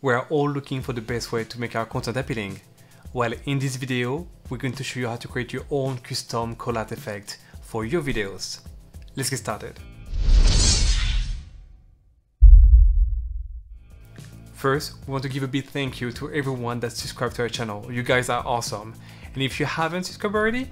We are all looking for the best way to make our content appealing. Well, in this video, we're going to show you how to create your own custom callout effect for your videos. Let's get started. First, we want to give a big thank you to everyone that subscribed to our channel. You guys are awesome. And if you haven't subscribed already,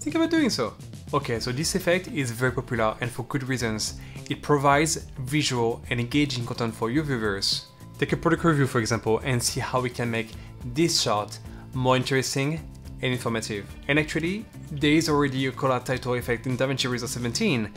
think about doing so. Okay, so this effect is very popular and for good reasons. It provides visual and engaging content for your viewers. Take a product review for example and see how we can make this shot more interesting and informative. And actually, there is already a callout title effect in DaVinci Resolve 17.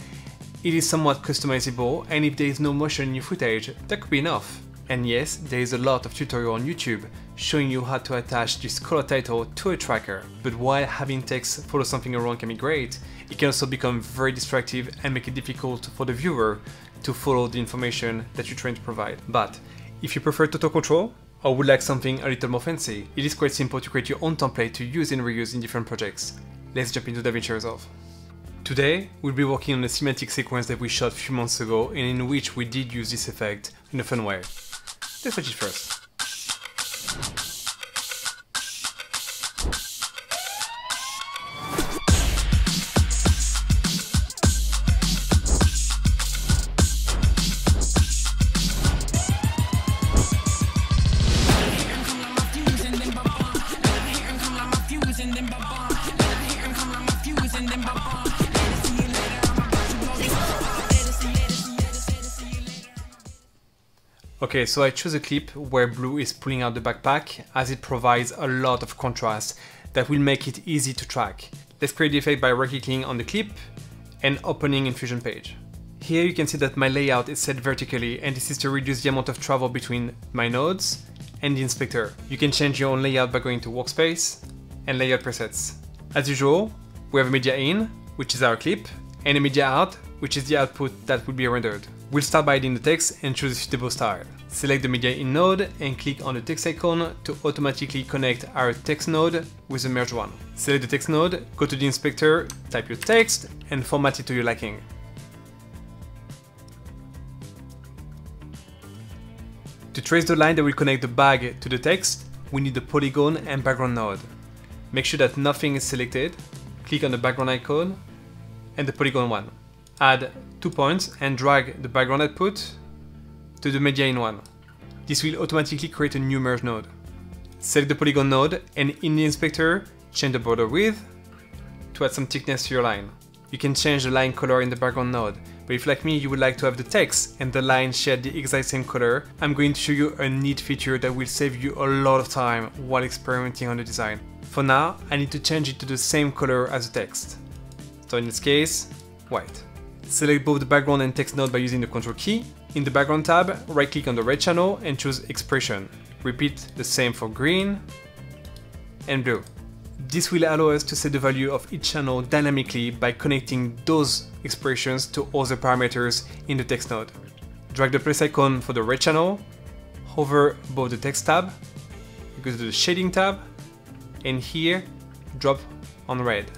It is somewhat customizable and if there is no motion in your footage, that could be enough. And yes, there is a lot of tutorial on YouTube showing you how to attach this callout title to a tracker. But while having text follow something around can be great, it can also become very distractive and make it difficult for the viewer to follow the information that you're trying to provide. But if you prefer total control, or would like something a little more fancy, it is quite simple to create your own template to use and reuse in different projects. Let's jump into DaVinci Resolve. Today, we'll be working on a cinematic sequence that we shot a few months ago and in which we did use this effect in a fun way. Let's watch it first. Okay, so I chose a clip where Blue is pulling out the backpack as it provides a lot of contrast that will make it easy to track. Let's create the effect by right-clicking on the clip and opening in Fusion Page. Here you can see that my layout is set vertically and this is to reduce the amount of travel between my nodes and the inspector. You can change your own layout by going to Workspace and Layout Presets. As usual, we have a media in, which is our clip, and a media out, which is the output that will be rendered. We'll start by adding the text and choose a suitable style. Select the media in node and click on the text icon to automatically connect our text node with the merge one. Select the text node, go to the inspector, type your text and format it to your liking. To trace the line that will connect the bag to the text, we need the polygon and background node. Make sure that nothing is selected, click on the background icon and the polygon one. Add two points and drag the background output to the media in one. This will automatically create a new merge node. Select the polygon node and in the inspector, change the border width to add some thickness to your line. You can change the line color in the background node, but if like me you would like to have the text and the line share the exact same color, I'm going to show you a neat feature that will save you a lot of time while experimenting on the design. For now, I need to change it to the same color as the text. So in this case, white. Select both the background and text node by using the Ctrl key. In the background tab, right click on the red channel and choose expression. Repeat the same for green and blue. This will allow us to set the value of each channel dynamically by connecting those expressions to other parameters in the text node. Drag the plus icon for the red channel, hover above the text tab, go to the shading tab, and here drop on red.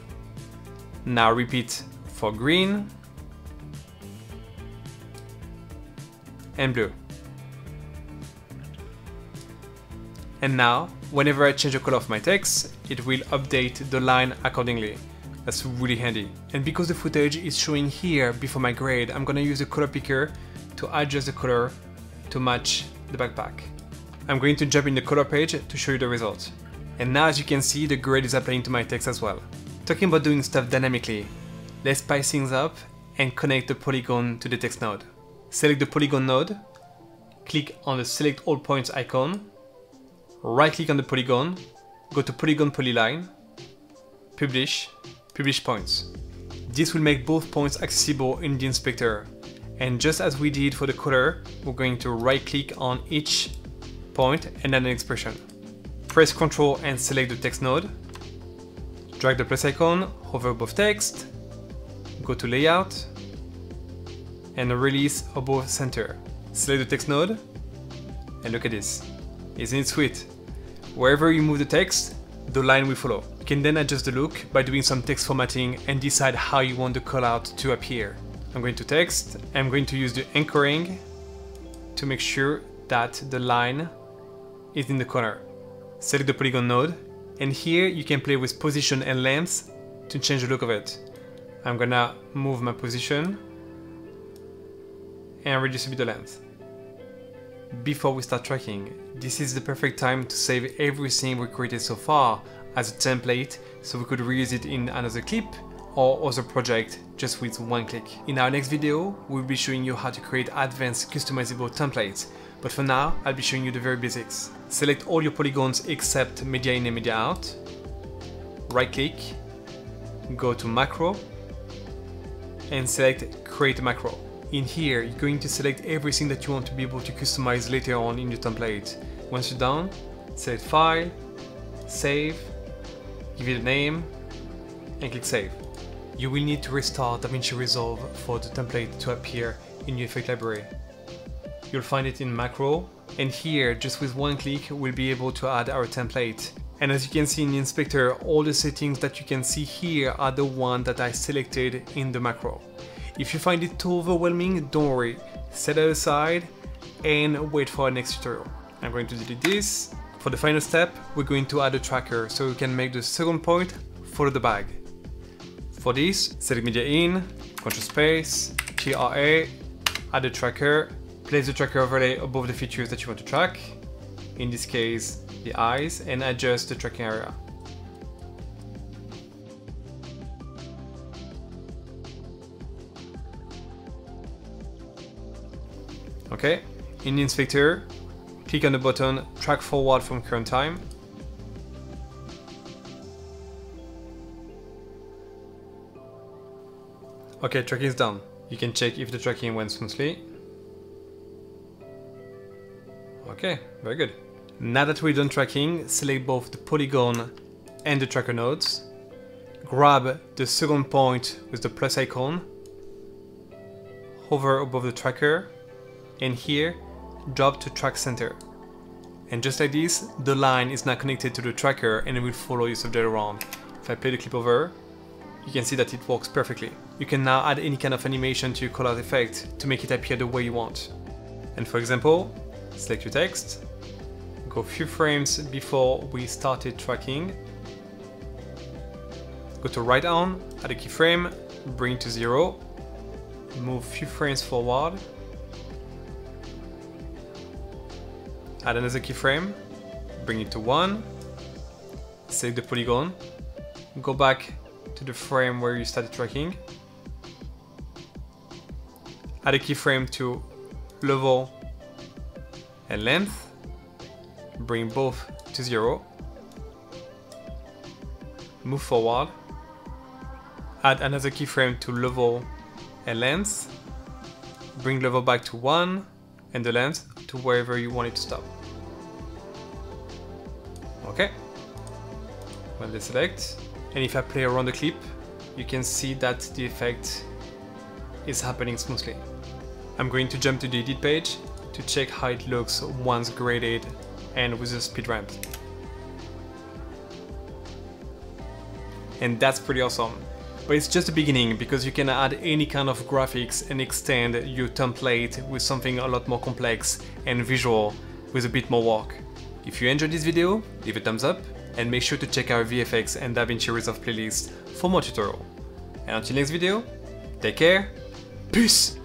Now repeat for green and blue. And now, whenever I change the color of my text, it will update the line accordingly. That's really handy. And because the footage is showing here before my grade, I'm gonna use the color picker to adjust the color to match the backpack. I'm going to jump in the color page to show you the result. And now as you can see, the grade is applying to my text as well. Talking about doing stuff dynamically, let's spice things up and connect the polygon to the text node. Select the polygon node, click on the select all points icon, right click on the polygon, go to polygon polyline, publish, publish points. This will make both points accessible in the inspector. And just as we did for the color, we're going to right click on each point and add an expression. Press Ctrl and select the text node, drag the plus icon, hover above text, go to layout, and release above center. Select the text node, and look at this. Isn't it sweet? Wherever you move the text, the line will follow. You can then adjust the look by doing some text formatting and decide how you want the callout to appear. I'm going to text, I'm going to use the anchoring to make sure that the line is in the corner. Select the polygon node, and here you can play with position and length to change the look of it. I'm gonna move my position and reduce a bit the length. Before we start tracking, this is the perfect time to save everything we created so far as a template so we could reuse it in another clip or other project just with one click. In our next video, we'll be showing you how to create advanced customizable templates, but for now, I'll be showing you the very basics. Select all your polygons except media in and media out, right click, go to macro, and select create macro. In here, you're going to select everything that you want to be able to customize later on in your template. Once you're done, select file, save, give it a name, and click save. You will need to restart DaVinci Resolve for the template to appear in your effect library. You'll find it in macro, and here, just with one click, we'll be able to add our template. And as you can see in the inspector, all the settings that you can see here are the one that I selected in the macro. If you find it too overwhelming, don't worry, set it aside and wait for our next tutorial. I'm going to delete this. For the final step, we're going to add a tracker so we can make the second point follow the bag. For this, select media in, control space, TRA, add a tracker, place the tracker overlay above the features that you want to track, in this case the eyes, and adjust the tracking area. Okay, in the inspector, click on the button track forward from current time. Okay, tracking is done. You can check if the tracking went smoothly. Okay, very good. Now that we're done tracking, select both the polygon and the tracker nodes. Grab the second point with the plus icon. Hover above the tracker and here drop to track center. And just like this, the line is now connected to the tracker and it will follow your subject around. If I play the clip over, you can see that it works perfectly. You can now add any kind of animation to your callout effect to make it appear the way you want. And for example, select your text, go a few frames before we started tracking, go to write on, add a keyframe, bring to zero, move a few frames forward, add another keyframe, bring it to 1, save the polygon, go back to the frame where you started tracking, add a keyframe to level and length, bring both to 0, move forward, add another keyframe to level and length, bring level back to 1, and the length to wherever you want it to stop. Okay. When they select, and if I play around the clip, you can see that the effect is happening smoothly. I'm going to jump to the edit page to check how it looks once graded and with the speed ramp. And that's pretty awesome. But it's just the beginning because you can add any kind of graphics and extend your template with something a lot more complex and visual with a bit more work. If you enjoyed this video, leave a thumbs up and make sure to check our VFX and DaVinci Resolve playlist for more tutorial. And until next video, take care, peace!